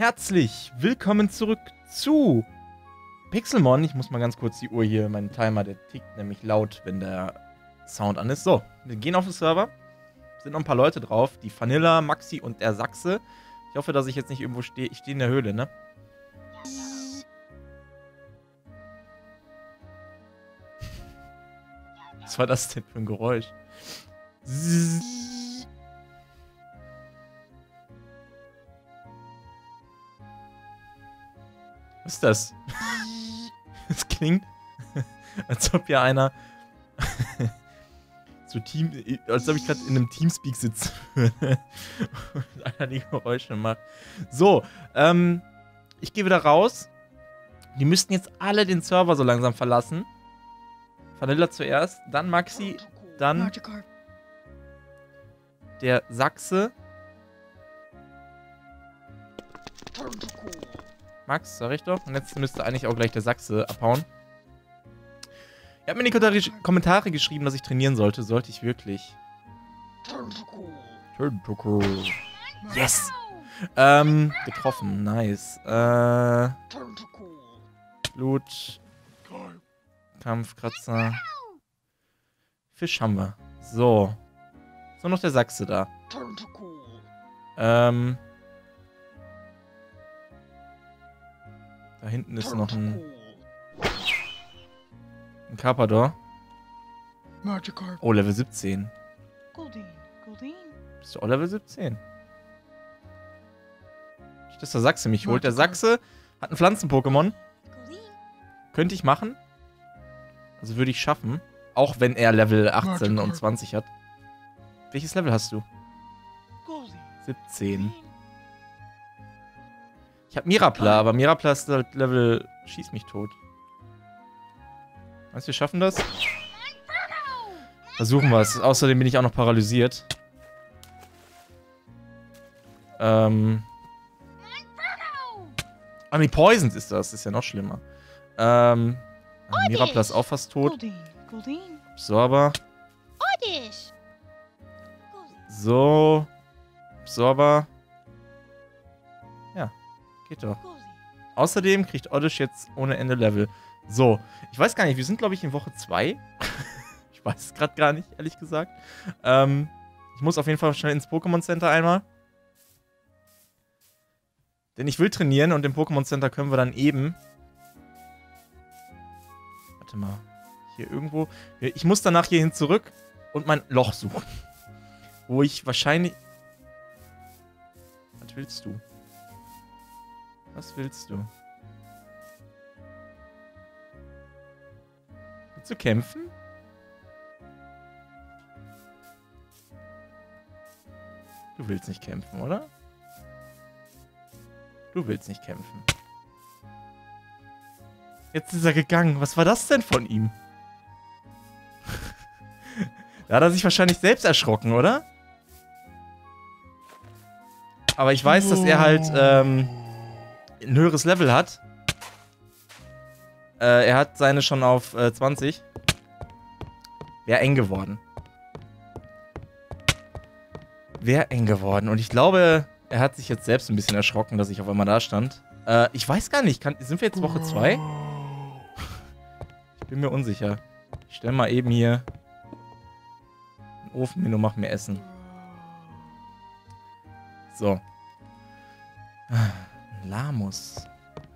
Herzlich willkommen zurück zu Pixelmon. Ich muss mal ganz kurz die Uhr hier, mein Timer, der tickt nämlich laut, wenn der Sound an ist. So, wir gehen auf den Server. Sind noch ein paar Leute drauf. Die Vanilla, Maxi und der Sachse. Ich hoffe, dass ich jetzt nicht irgendwo stehe. Ich stehe in der Höhle, ne? Was war das denn für ein Geräusch? Ist das? Das klingt, als ob hier einer so Team, als ob ich gerade in einem Teamspeak sitze und einer die Geräusche macht. So, ähm, ich gehe wieder raus. Die müssten jetzt alle den Server so langsam verlassen. Vanilla zuerst, dann Maxi, dann der Sachse. Max, sag ich doch. Und jetzt müsste eigentlich auch gleich der Sachse abhauen. Er hat mir in die Kommentare geschrieben, dass ich trainieren sollte. Sollte ich wirklich. Tentacle. Yes! Ähm, getroffen. Nice. Äh. Blut. Kampfkratzer. Fisch haben wir. So. Ist nur noch der Sachse da. Ähm. Da hinten ist noch ein... Ein Carpador. Oh, Level 17. Bist du auch Level 17? Nicht, dass der Sachse mich holt. Der Sachse hat ein Pflanzen-Pokémon. Könnte ich machen. Also würde ich schaffen. Auch wenn er Level 18 und 20 hat. Welches Level hast du? 17. Ich habe Mirapla, aber Mirapla ist halt Level... Schieß mich tot. Meinst du, wir schaffen das? Versuchen wir es. Außerdem bin ich auch noch paralysiert. Ähm... Ah, nee, Poisoned ist das. Das ist ja noch schlimmer. Ähm... Mirapla ist auch fast tot. Absorber. So. Absorber. Geht doch. Außerdem kriegt Oddish jetzt ohne Ende Level. So, ich weiß gar nicht, wir sind glaube ich in Woche 2. ich weiß es gerade gar nicht, ehrlich gesagt. Ähm, ich muss auf jeden Fall schnell ins Pokémon Center einmal. Denn ich will trainieren und im Pokémon Center können wir dann eben Warte mal. Hier irgendwo. Ich muss danach hierhin zurück und mein Loch suchen. Wo ich wahrscheinlich... Was willst du? Was willst du? Willst du kämpfen? Du willst nicht kämpfen, oder? Du willst nicht kämpfen. Jetzt ist er gegangen. Was war das denn von ihm? da hat er sich wahrscheinlich selbst erschrocken, oder? Aber ich weiß, dass er halt ähm, ein höheres Level hat. Äh, er hat seine schon auf äh, 20. Wäre eng geworden. Wäre eng geworden. Und ich glaube, er hat sich jetzt selbst ein bisschen erschrocken, dass ich auf einmal da stand. Äh, ich weiß gar nicht. Kann, sind wir jetzt Woche 2? bin mir unsicher. Ich stelle mal eben hier einen Ofen hin und mach mir Essen. So. Lamus.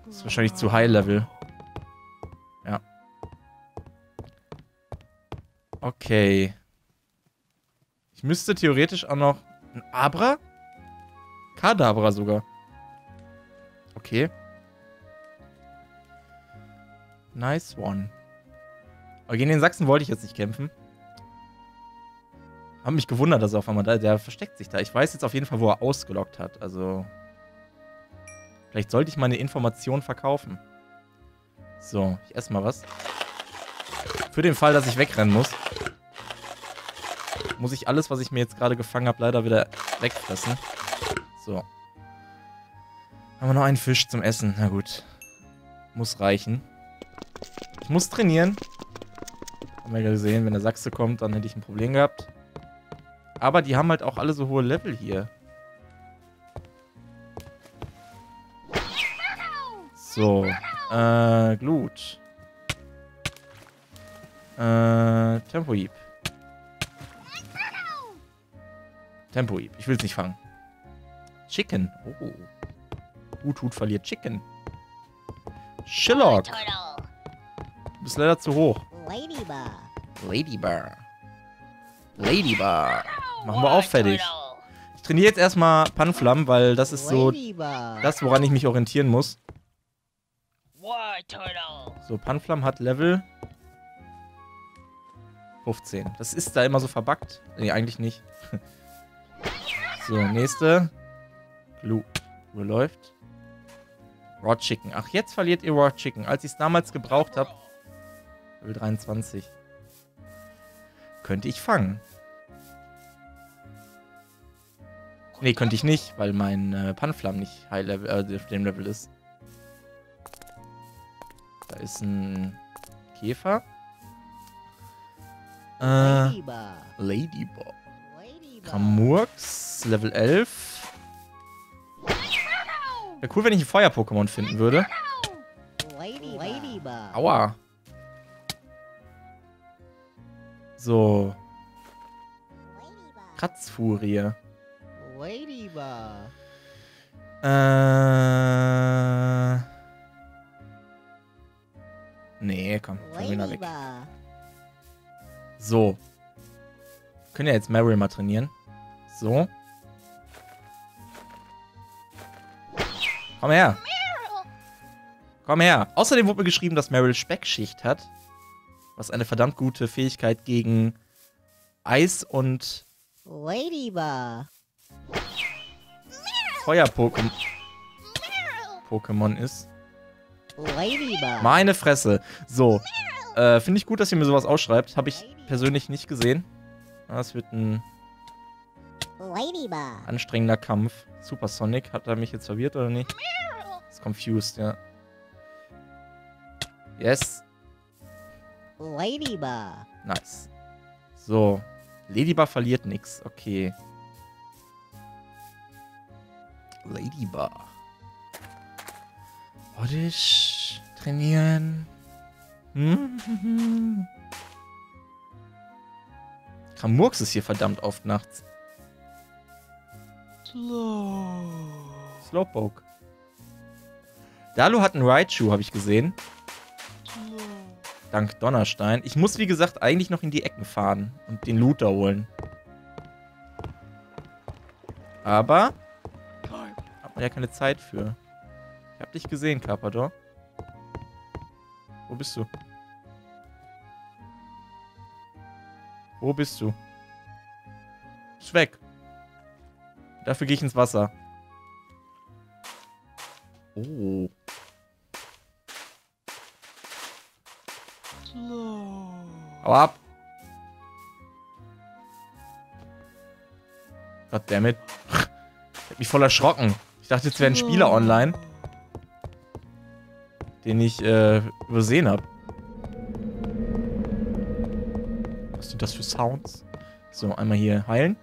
Das ist wahrscheinlich zu High Level. Ja. Okay. Ich müsste theoretisch auch noch ein Abra? Kadabra sogar. Okay. Nice one. Aber gegen den Sachsen wollte ich jetzt nicht kämpfen. Hab mich gewundert, dass er auf einmal da Der versteckt sich da. Ich weiß jetzt auf jeden Fall, wo er ausgelockt hat. Also. Vielleicht sollte ich meine Information verkaufen. So, ich esse mal was. Für den Fall, dass ich wegrennen muss. Muss ich alles, was ich mir jetzt gerade gefangen habe, leider wieder wegfressen. So. Haben wir noch einen Fisch zum Essen. Na gut. Muss reichen. Ich muss trainieren. Haben wir ja gesehen, wenn der Sachse kommt, dann hätte ich ein Problem gehabt. Aber die haben halt auch alle so hohe Level hier. So. Äh, Glut. Äh, Tempohieb. Tempohieb. Ich will es nicht fangen. Chicken. Oh. Uthut verliert Chicken. Shillock. Du bist leider zu hoch. Ladybug. Ladybar. Ladybar. Machen wir auch fertig. Ich trainiere jetzt erstmal Panflam, weil das ist so das, woran ich mich orientieren muss. So, Panflam hat Level 15. Das ist da immer so verbuggt. Nee, eigentlich nicht. so, nächste. Glue. Uhr läuft. Raw Chicken. Ach, jetzt verliert ihr Raw Chicken. Als ich es damals gebraucht habe. Level 23. Könnte ich fangen. Nee, könnte ich nicht, weil mein äh, Panflam nicht High Level, äh, auf dem Level ist. Da ist ein Käfer. Äh, Ladybug. Ladybug. Kramurks, Level 11. Wäre cool, wenn ich ein Feuer-Pokémon finden würde. Aua. So, Kratzfurie. Äh. Nee, komm, Verena weg. So. Können ja jetzt Meryl mal trainieren. So. Komm her. Komm her. Außerdem wurde mir geschrieben, dass Meryl Speckschicht hat. Was eine verdammt gute Fähigkeit gegen Eis und. Feuer-Pokémon Pokémon ist. Meine Fresse. So. Äh, Finde ich gut, dass ihr mir sowas ausschreibt. Habe ich persönlich nicht gesehen. Das wird ein anstrengender Kampf. Supersonic, hat er mich jetzt verwirrt oder nicht? Ist confused, ja. Yes, Ladybug. nice. So. Ladybug verliert nichts. Okay. Ladybug. Oddish trainieren. Hm. Kramurks ist hier verdammt oft nachts. Slowpoke. Dalu hat einen Raichu, habe ich gesehen. Dank Donnerstein. Ich muss, wie gesagt, eigentlich noch in die Ecken fahren und den Loot da holen. Aber hat man ja keine Zeit für. Ich hab dich gesehen, Carpador. Wo bist du? Wo bist du? Ist weg. Dafür gehe ich ins Wasser. Oh. Hau ab. Goddammit. Ich hab mich voll erschrocken. Ich dachte, jetzt wäre ein Spieler online. Den ich äh, übersehen habe. Was sind das für Sounds? So, einmal hier heilen.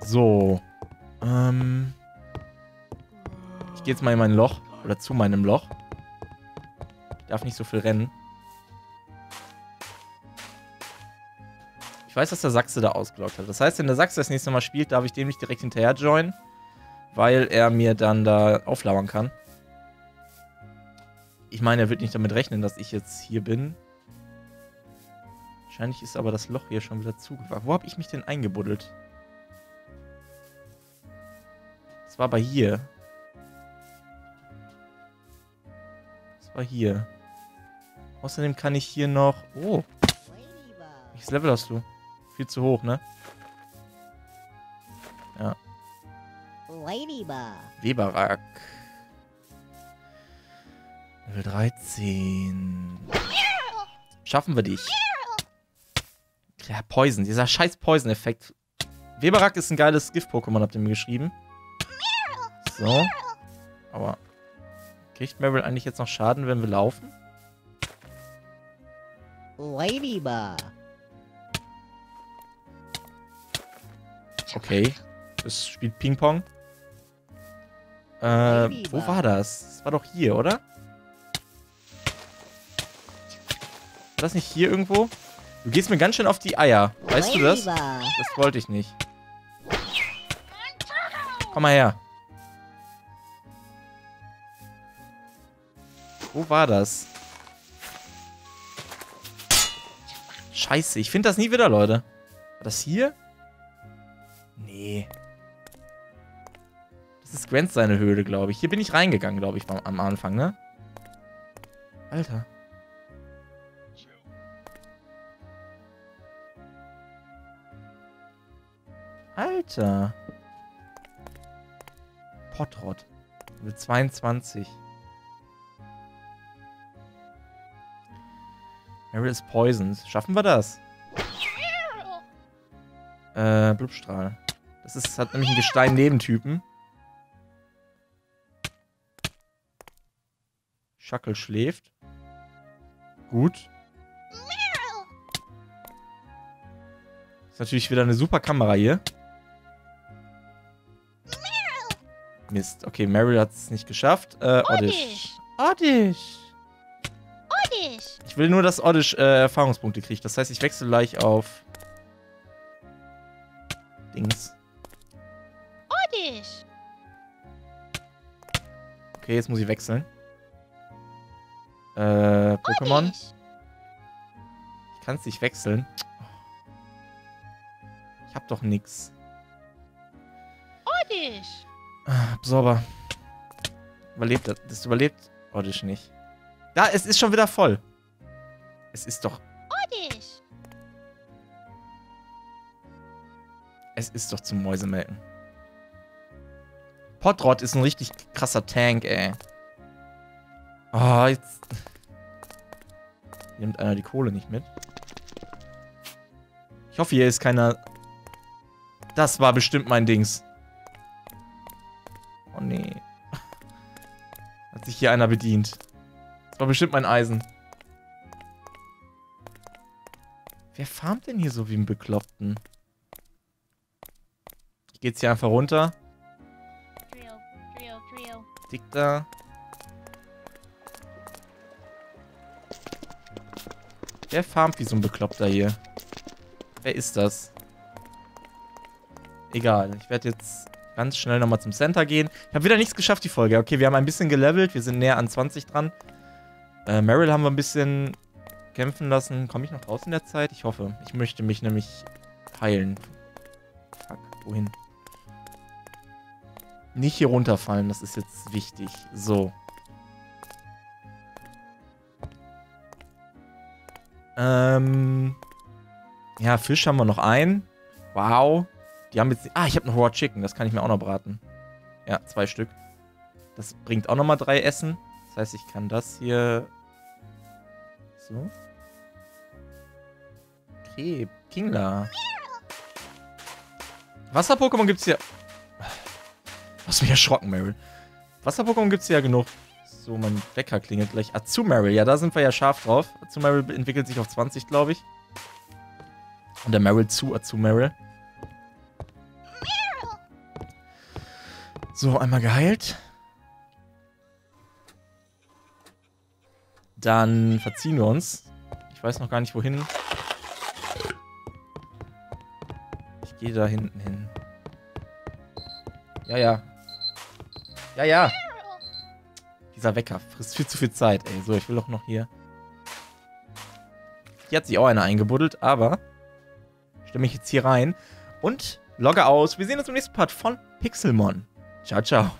So. Ähm. Ich gehe jetzt mal in mein Loch. Oder zu meinem Loch. Ich darf nicht so viel rennen. Ich weiß, dass der Sachse da ausgelockt hat. Das heißt, wenn der Sachse das nächste Mal spielt, darf ich dem nicht direkt hinterher joinen. Weil er mir dann da auflauern kann. Ich meine, er wird nicht damit rechnen, dass ich jetzt hier bin. Wahrscheinlich ist aber das Loch hier schon wieder zugewacht. Wo habe ich mich denn eingebuddelt? Das war aber hier. Das war hier. Außerdem kann ich hier noch... Oh, welches Level hast du? Viel zu hoch, ne? Ladybug. Weberak. Level 13. Schaffen wir dich. Ja, Poison. Dieser scheiß Poison-Effekt. Weberak ist ein geiles Gift-Pokémon, habt ihr mir geschrieben. So. Aber kriegt Meryl eigentlich jetzt noch Schaden, wenn wir laufen? Okay. Es spielt Ping-Pong. Äh, wo war das? Das war doch hier, oder? War das nicht hier irgendwo? Du gehst mir ganz schön auf die Eier. Weißt du das? Das wollte ich nicht. Komm mal her. Wo war das? Scheiße, ich finde das nie wieder, Leute. War das hier? Grant seine Höhle, glaube ich. Hier bin ich reingegangen, glaube ich, am- Anfang, ne? Alter. Alter. Potrot. Level 22. Meryl is poisoned. Schaffen wir das? Äh, Blubstrahl. Das ist, hat nämlich einen Gestein-Nebentypen. Schackel schläft. Gut. Ist natürlich wieder eine super Kamera hier. Mist. Okay, Meryl hat es nicht geschafft. Äh, Oddish. Oddish. Oddish. Ich will nur, dass Oddish äh, Erfahrungspunkte kriegt. Das heißt, ich wechsle gleich auf Dings. Oddish. Okay, jetzt muss ich wechseln. Äh, Pokémon. Ich kann es nicht wechseln. Ich hab doch nix. Oddish. Ah, Absorber. Überlebt das? Das überlebt Oddish nicht. Da, es ist schon wieder voll. Es ist doch. Oddish. Es ist doch zum Mäusemelken. Potrot ist ein richtig krasser Tank, ey. Oh, jetzt. Nimmt einer die Kohle nicht mit. Ich hoffe, hier ist keiner. Das war bestimmt mein Dings. Oh nee. Hat sich hier einer bedient. Das war bestimmt mein Eisen. Wer farmt denn hier so wie ein Bekloppten? Ich gehe jetzt hier einfach runter. Drill. Drill. Drill. Dick da. Wer farmt wie so ein Bekloppter hier? Wer ist das? Egal, ich werde jetzt ganz schnell nochmal zum Center gehen. Ich habe wieder nichts geschafft, die Folge. Okay, wir haben ein bisschen gelevelt, wir sind näher an 20 dran. Äh, Meryl haben wir ein bisschen kämpfen lassen. Komme ich noch raus in der Zeit? Ich hoffe. Ich möchte mich nämlich heilen. Fuck, wohin? Nicht hier runterfallen, das ist jetzt wichtig. So. Ähm. Ja, Fisch haben wir noch einen. Wow. Die haben jetzt. Ah, ich habe noch Raw Chicken. Das kann ich mir auch noch braten. Ja, zwei Stück. Das bringt auch nochmal drei Essen. Das heißt, ich kann das hier. So. Kreb. Kingler. Wasser-Pokémon gibt's hier. Hast mich erschrocken, Meryl. Wasser-Pokémon gibt's hier ja genug. So, mein Wecker klingelt gleich. Azumeryl, ja, da sind wir ja scharf drauf. Azumeryl entwickelt sich auf 20, glaube ich. Und der Meryl zu Azumeryl. So, einmal geheilt. Dann verziehen wir uns. Ich weiß noch gar nicht, wohin. Ich gehe da hinten hin. Ja, ja. Ja, ja. Dieser Wecker frisst viel zu viel Zeit, ey. So, ich will doch noch hier. Hier hat sich auch einer eingebuddelt, aber stelle mich jetzt hier rein und logge aus. Wir sehen uns im nächsten Part von Pixelmon. Ciao, ciao.